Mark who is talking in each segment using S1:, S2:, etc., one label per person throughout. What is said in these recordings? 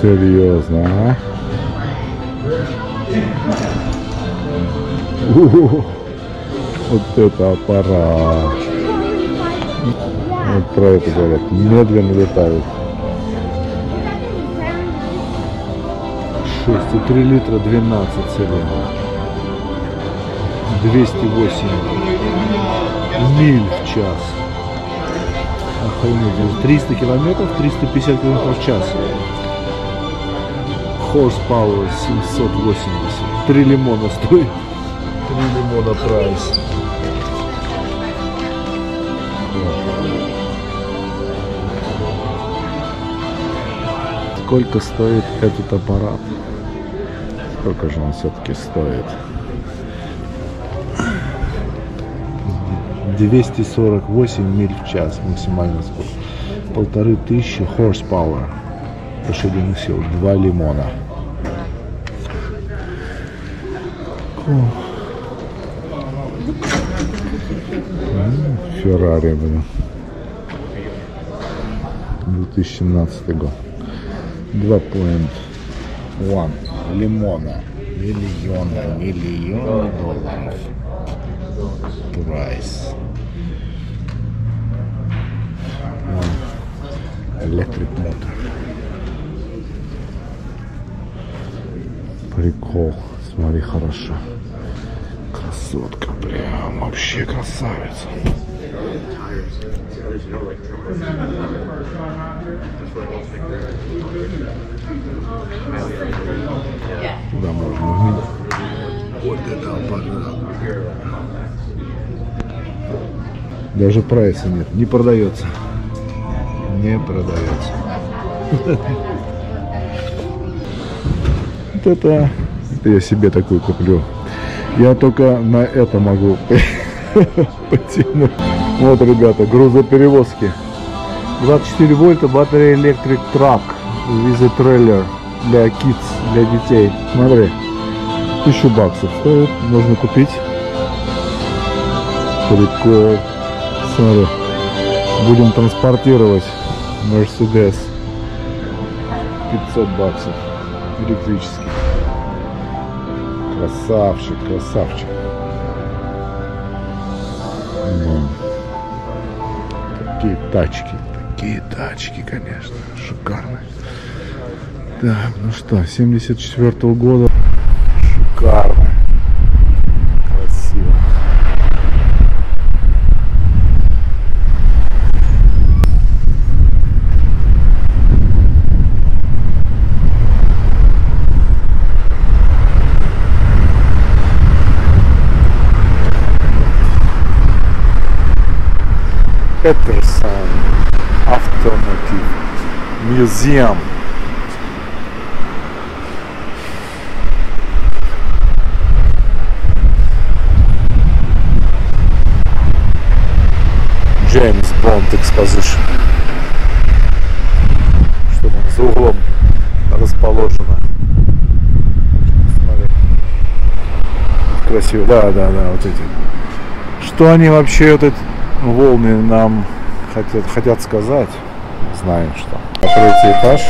S1: Серьезно, а? У-у-у. Вот это аппарат. Вот про это говорят. Медленно летают. 6,3 литра 12 цилиндров. 208 миль в час. Охренеть. 300 километров, 350 километров в час. Horsepower 780. Три лимона стоит. Три лимона прайс. Сколько стоит этот аппарат? Сколько же он все-таки стоит? 248 миль в час максимально скорость. Полторы тысячи horsepower лошадиных сил. Два лимона. Феррари, блин. 2017 год. 2.1 лимона. Миллионы, миллионы долларов. Прайс. Электрик мотор. Прикол. Смотри, хорошо. Красотка, прям вообще красавица. Туда можно увидеть. Вот это аппарат. Даже прайса нет, не продается. Не продается. Вот это, я себе такой куплю. Я только на это могу потянуть. Вот, ребята, грузоперевозки. 24 вольта батарея электрик трак with трейлер для kids, для детей. Смотри, тысячу баксов стоит, можно купить. Прикол. Смотри, будем транспортировать Мерседес. 500 баксов электрический. Красавчик, красавчик. Да. Такие тачки, такие тачки, конечно, шикарные. Так, ну что, 74 -го года. Шикарно. Красиво. Peterson Automotive Museum. Джеймс Бонд Exposition. Что там за углом расположено? Смотри. Красиво. Да, да, да, вот эти. Что они вообще вот эти волны нам хотят, хотят сказать? Знаем что. Третий этаж.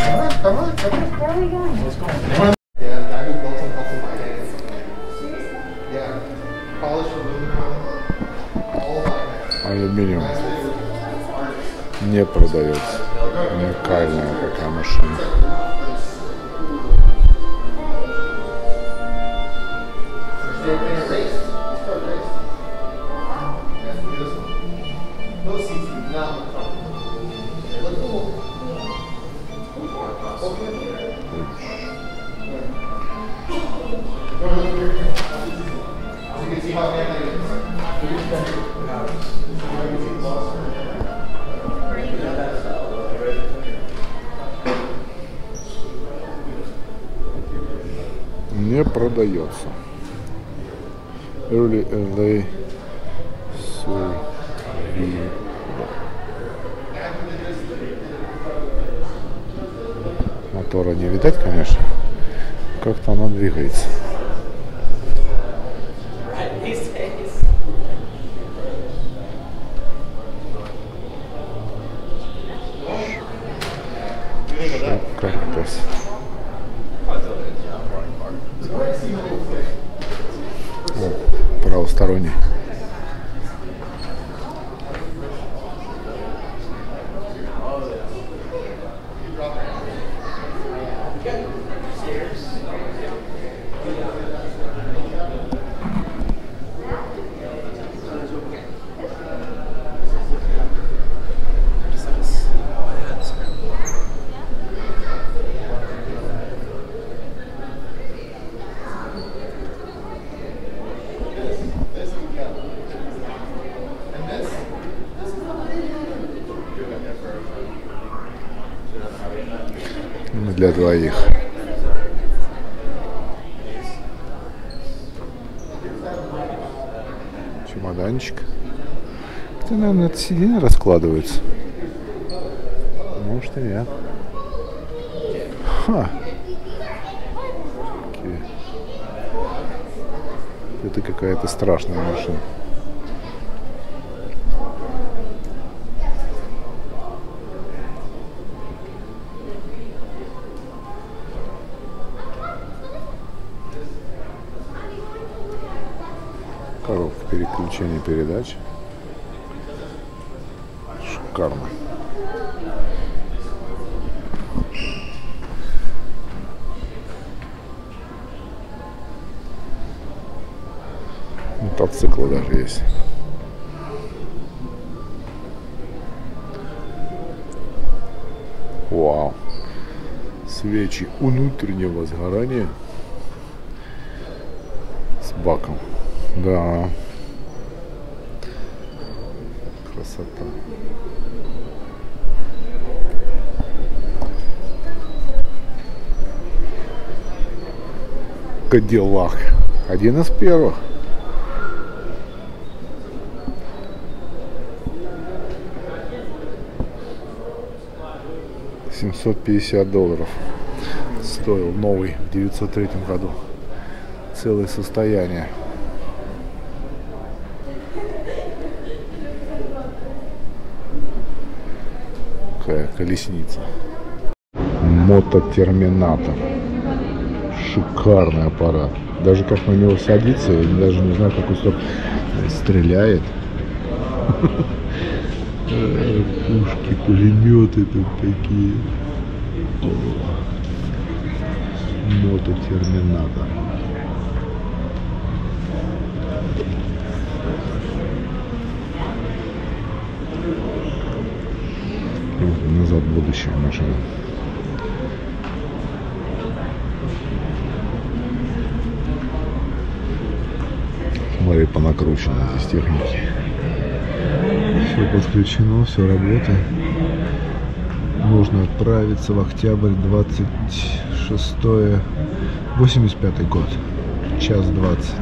S1: Алюминиум не продается. Уникальная такая машина.
S2: They they
S1: Не продается. Early LA Survey. Мотора не видать, конечно. Как-то она двигается. Для двоих. Чемоданчик. Это, наверное, это сиденье раскладывается. Может и нет. Ха. Такие. Это какая-то страшная машина. Переключения передач. Шикарно. Мотоциклы даже есть. Вау. Свечи внутреннего сгорания с баком. Да. Красота. Кадиллак. Один из первых. Семьсот пятьдесят долларов стоил новый в 903 году. Целое состояние. Колесница. Мототерминатор. Шикарный аппарат. Даже как на него садиться, я даже не знаю, как он стреляет. Э, Пушки, пулеметы тут такие. Мототерминатор. Вот, Назад в будущее машина. Смотри, понакручено здесь техники. Все подключено, все работает. Можно отправиться в октябрь 26 85 год. Час 20.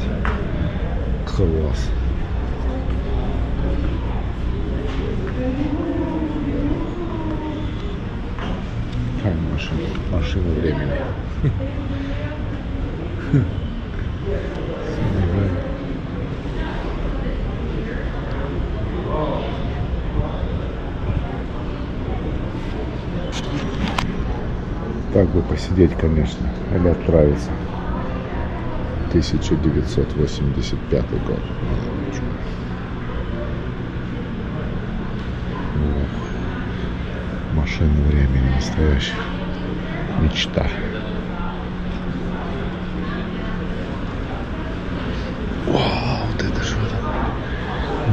S1: Класс. Какая машина? Машина времени. Так бы посидеть, конечно, или отправиться. 1985 год. Настоящая. Мечта. Вау, вот это что-то.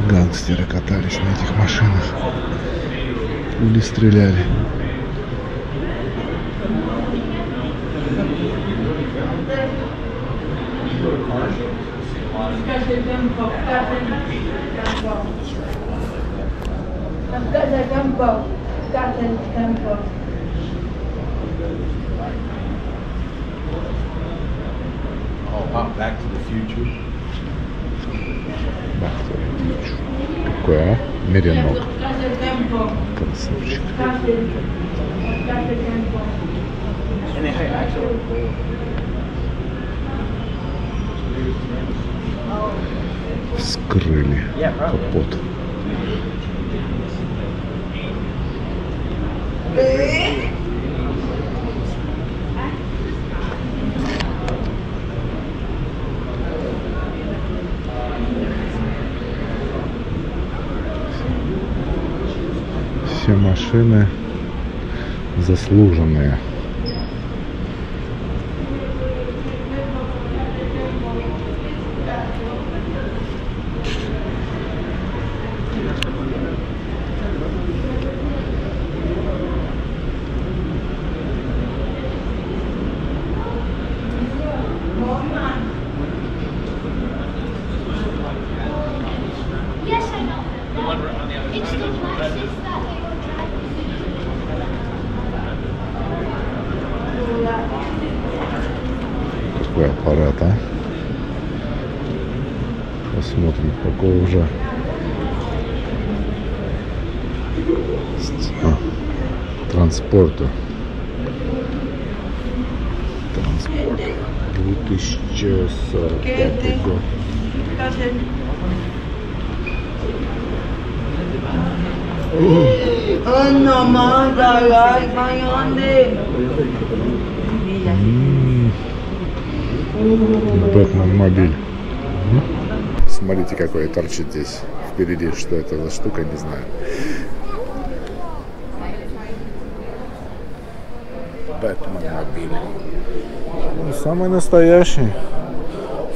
S1: Гангстеры катались на этих машинах. Пули стреляли.
S3: I've got the tempo. Got the tempo.
S4: Pop Back to the Future.
S1: Back to the Future. Какой, а? Меренок. Красавчик.
S3: Got the, got the tempo.
S4: And they had actually.
S1: Вскрыли
S4: Yeah, probably.
S1: капот. Все машины заслуженные.
S5: Yes, I know. It's the glasses that they were driving.
S1: Какой аппарат, а? Посмотрим, какой уже. С- а, транспорту. Транспорт. 2045 год.
S3: Cousin. Oh no, man, I like my Andy.
S1: М, Бэтмен мобиль. Смотрите, какой торчит здесь впереди. Что это за штука, не знаю. Бэтмен мобиль. Ну, Самый настоящий.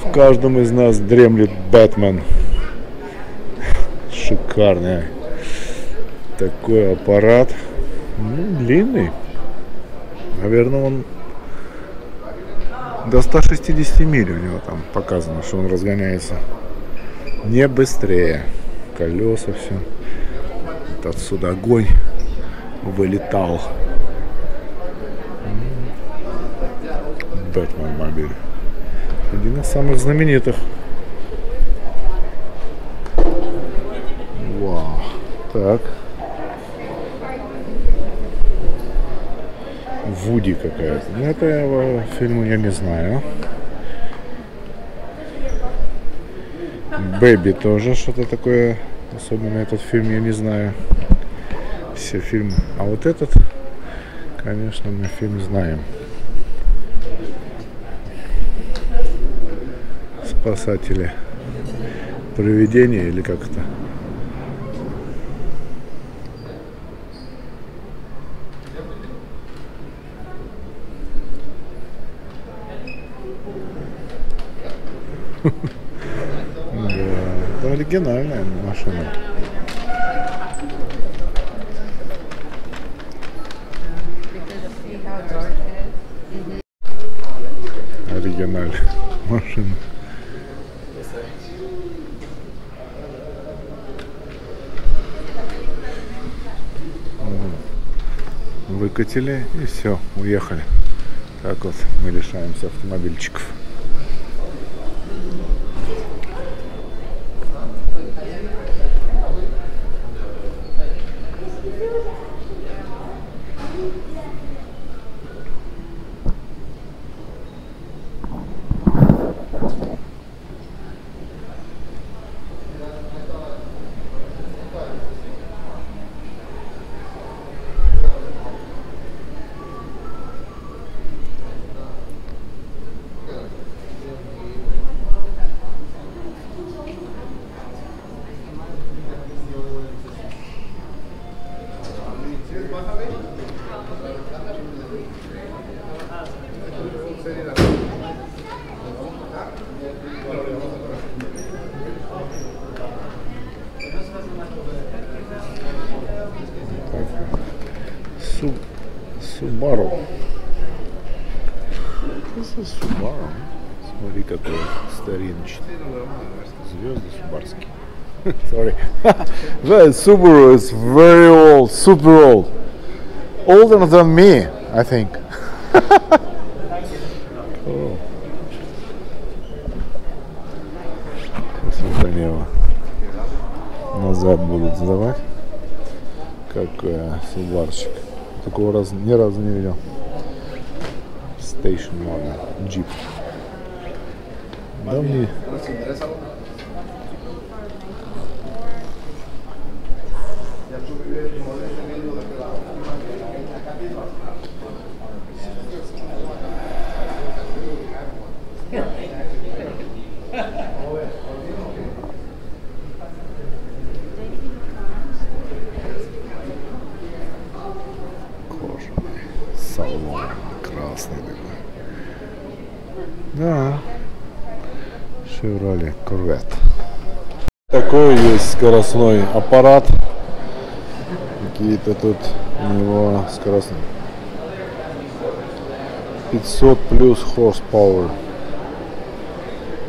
S1: В каждом из нас дремлет Бэтмен. Шикарный. Такой аппарат. Ну, длинный. Наверное, он до 160 миль у него там показано, что он разгоняется. Не быстрее. Колеса все. Вот отсюда огонь вылетал. Бэтмен мобиль. Один из самых знаменитых. Вау. Так. Вуди какая-то. Ну, этого фильма я не знаю. Бэби тоже что-то такое. Особенно этот фильм я не знаю. Все фильмы. А вот этот, конечно, мы фильм знаем. Спасатели. Привидения или как это? Да, это оригинальная машина. Оригинальная машина. Выкатили и все, уехали. Так вот мы лишаемся автомобильчиков. Субару. Субару. Смотри, какой стариночный. Звезды субарские. Sorry. the Subaru is very old, super old. Older than me, I think. Cool. Его назад будут сдавать. Какой субарчик. Такого раз, ни разу не видел. Station Wagon, Jeep. Давний. Я Chevrolet Corvette. Такой есть скоростной аппарат. Какие-то тут у него скоростные. 500 плюс horsepower.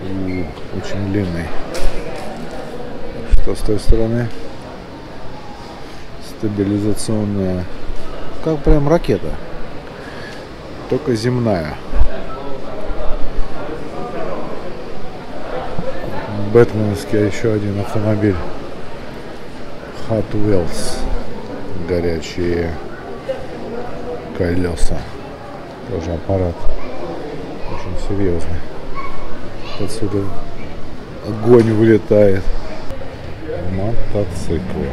S1: И очень длинный. Что с той стороны? Стабилизационная. Как прям ракета. Только земная. Бэтменский еще один автомобиль. Hot Wheels. Горячие колеса. Тоже аппарат. Очень серьезный. Отсюда огонь вылетает. Мотоциклы.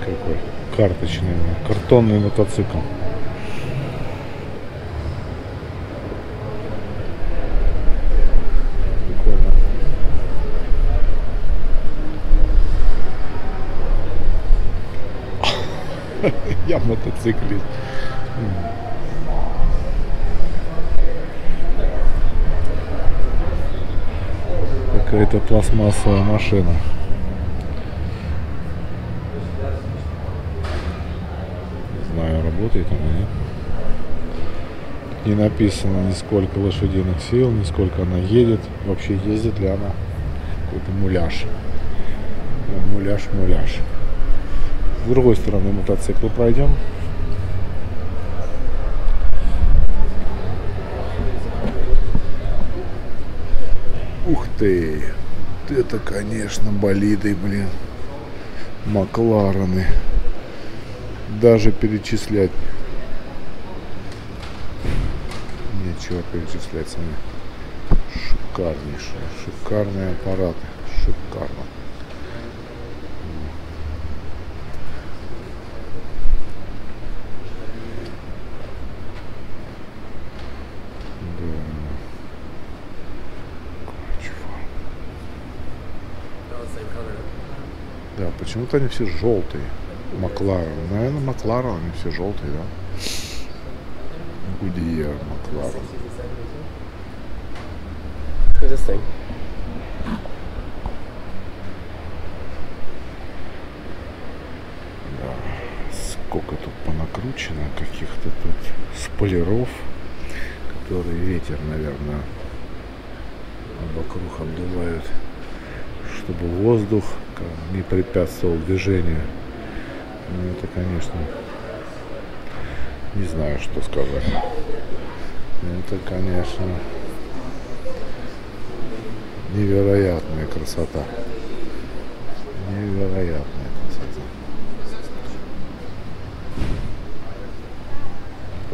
S1: Какой карточный, картонный мотоцикл. Прикольно. Я мотоциклист. Какая-то пластмассовая машина. Не знаю, работает она, нет. Не написано ни сколько лошадиных сил, ни сколько она едет. Вообще ездит ли она. Какой-то муляж. Муляж, муляж. С другой стороны мотоцикла пройдем. Ух ты! Это, конечно, болиды, блин. Макларены. Даже перечислять. Нечего перечислять сами. Шикарнейшие, шикарные аппараты. Шикарно. Да, почему-то они все желтые. Макларен. Наверное, Макларен, они все желтые, да? Гудьер, Макларен.
S6: This thing.
S1: Сколько тут понакручено каких-то тут спойлеров, которые ветер, наверное, вокруг обдувают, чтобы воздух не препятствовал движению. Ну, это, конечно, не знаю, что сказать. Это, конечно, невероятная красота. Невероятная красота.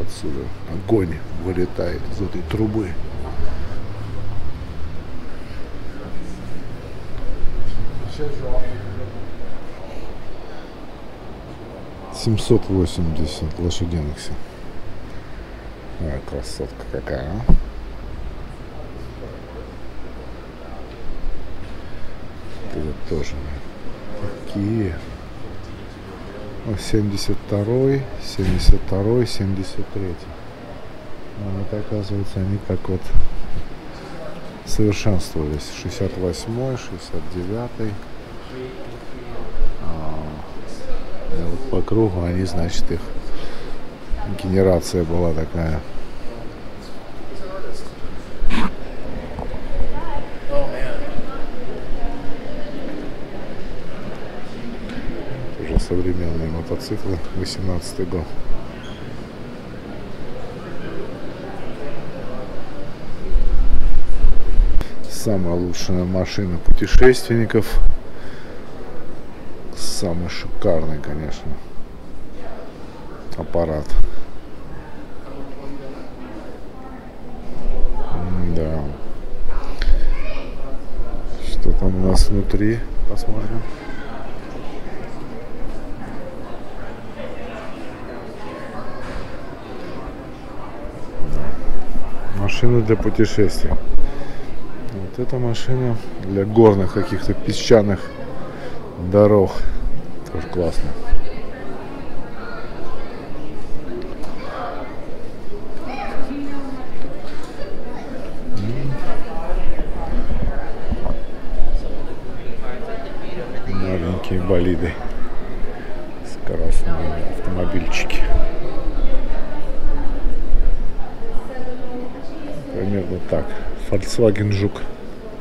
S1: Отсюда огонь вылетает из этой трубы. Семьсот восемьдесят лошадиных сил. Ой, красотка какая, а? Это тоже такие. О, 72 72 73 А вот оказывается они как вот совершенствовались. 68 69 а, вот по кругу они значит их генерация была такая. Уже современные мотоциклы 18 год самая лучшая машина путешественников. Самый шикарный конечно аппарат. Да что там у нас внутри? Посмотрим. Машина для путешествий. Вот эта машина для горных каких-то песчаных дорог. Тоже классно. Маленькие болиды скоростные автомобильчики. Примерно так. Volkswagen Жук.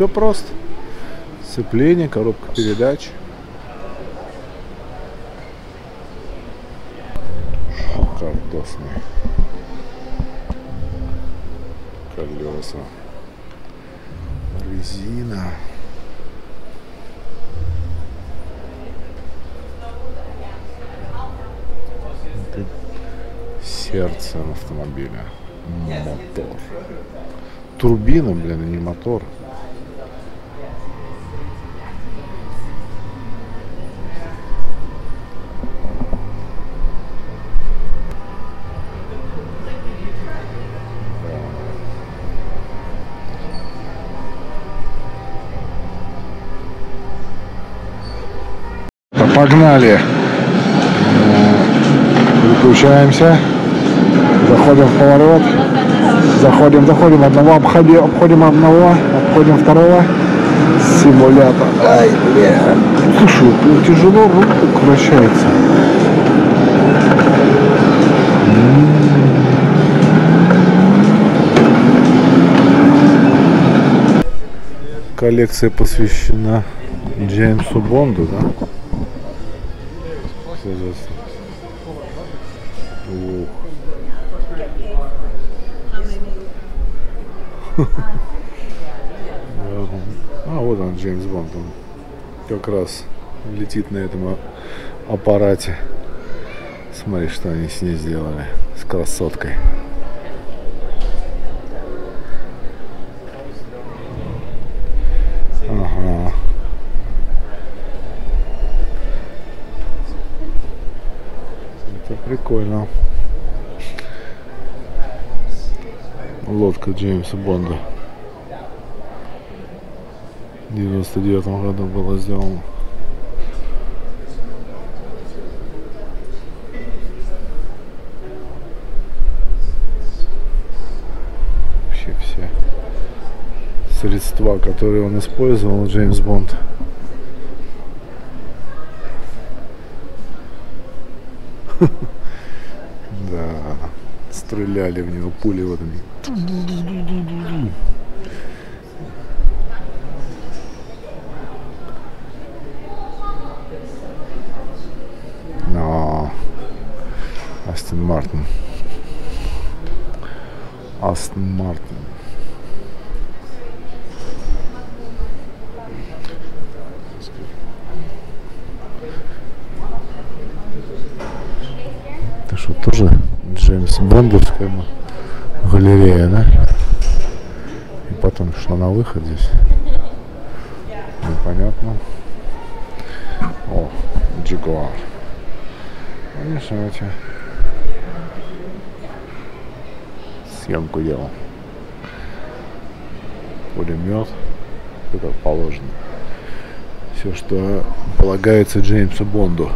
S1: Все просто. Сцепление, коробка передач. Шикардосные. Колеса. Резина. Сердце автомобиля. Мотор. Турбина, блин, а не мотор. Погнали. Переключаемся. Заходим в поворот. Заходим, заходим одного, обходим, обходим одного, обходим второго. Симулятор. Ай, бля. Слушай, вот тяжело руль так вращается. Коллекция посвящена Джеймсу Бонду, да? Что за... Ух. А, вот он, Джеймс Бонд. Он как раз летит на этом а- аппарате. Смотри, что они с ней сделали. С красоткой. Ага. Это прикольно. Лодка Джеймса Бонда. В 99 году была сделана. Вообще все средства, которые он использовал, Джеймс Бонд. Да, стреляли в него пули вот они. Но Астон Мартин. Астон Мартин. Это что, тоже Джеймс Бондовская галерея, да? И потом что на выход здесь? Непонятно. О, Джигуар. Конечно, эти съемку делал. Пулемет, все как положено. Все, что полагается Джеймсу Бонду.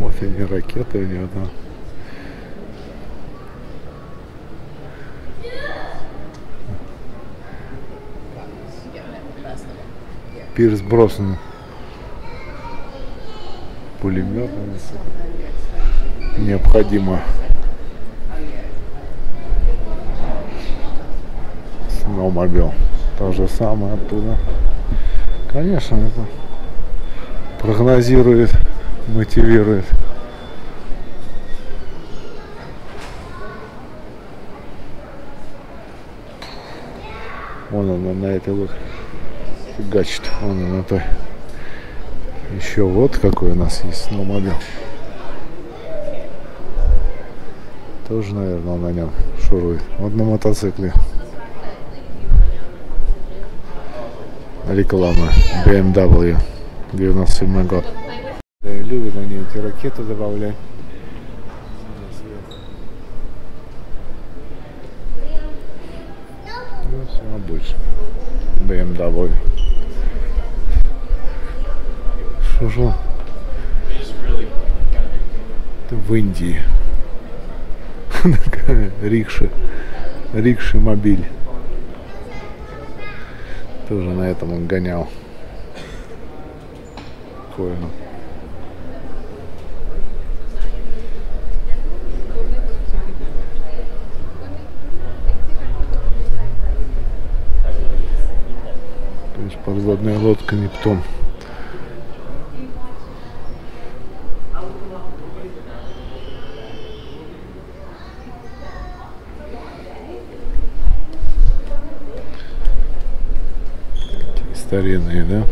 S1: Вот они ракеты у него там. Пирс Броснан. Необходимо. Сноумобил. То же самое оттуда. Конечно, это прогнозирует, мотивирует. Вон он на этой вот фигачит. Вон он это. Еще вот какой у нас есть сноумобил. Тоже, наверное, он на нем шурует. Вот на мотоцикле. Реклама BMW 97 год. Да, любят они эти ракеты добавлять. Ну, все обычно. BMW. Что же? Это в Индии. Такая рикша. Рикша мобиль. Тоже на этом он гонял. Прикольно. То есть подводная лодка Нептун. Старинные, да?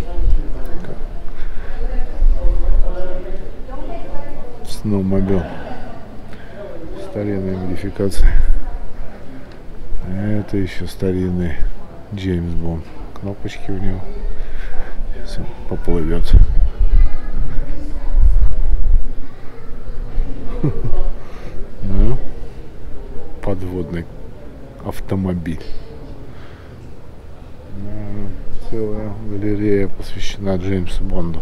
S1: Сноумобил. Старинные модификации. А Это еще старинный Джеймс Бонд. Кнопочки у него. Поплывет. Ну, подводный автомобиль. Ну, Целая галерея посвящена Джеймсу Бонду.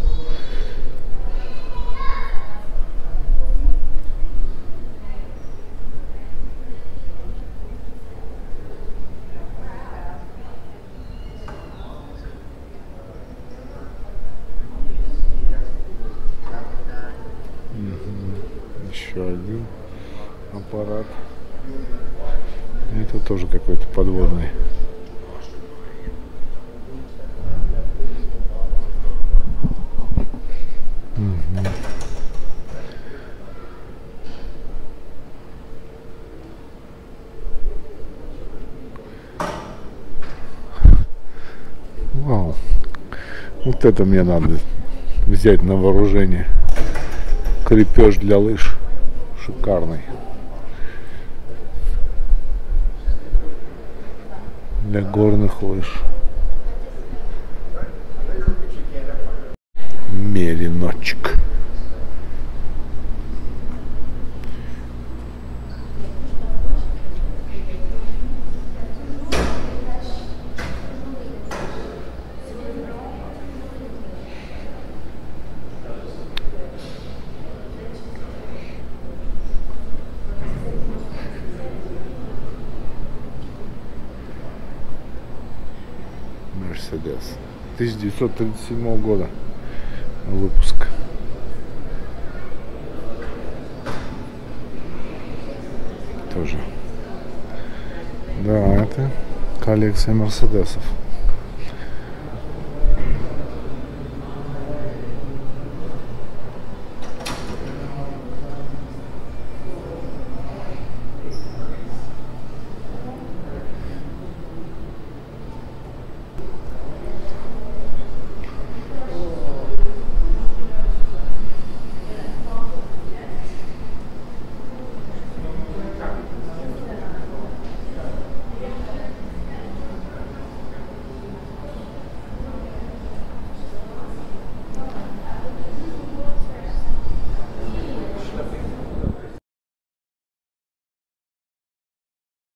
S1: Еще один аппарат. Это тоже какой-то подводный. Мгм. Вау. Вот это мне надо взять на вооружение. Крепеж для лыж. Шикарный. Для горных лыж. 1937 года выпуск. Тоже. Да, это коллекция Мерседесов.